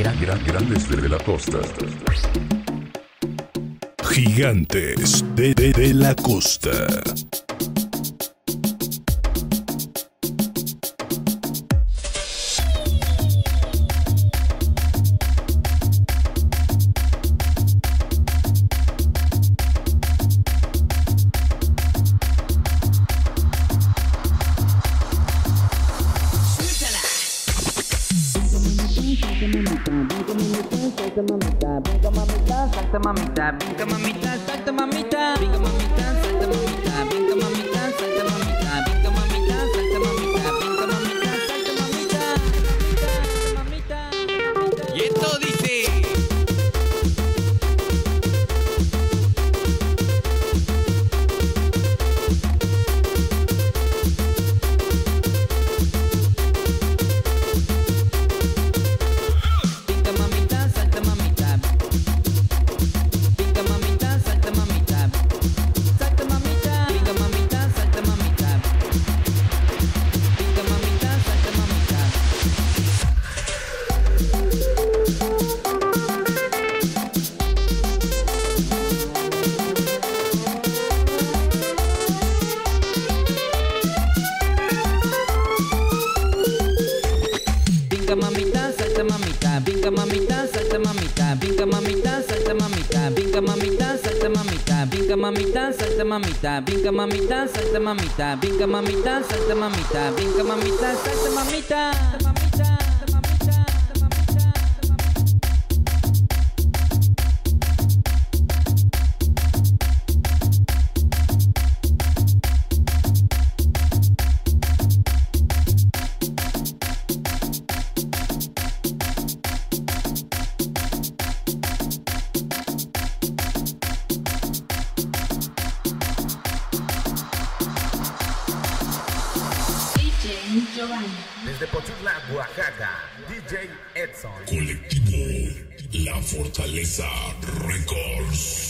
Gran, gran, grandes de la costa. Gigantes de, de, de la costa. Salta mamita, brinca mamita, salta mamita, brinca mamita, salta mamita, brinca Binga mamita, salta mamita, binga mamita, salta mamita, binga mamita, salta mamita, binga mamita, salta mamita, binga mamita, salta mamita, binga mamita, salta mamita, binga mamita, salta mamita, binga mamita, salta mamita, Desde Pochutla, Oaxaca, DJ Edson. Colectivo La Fortaleza Records.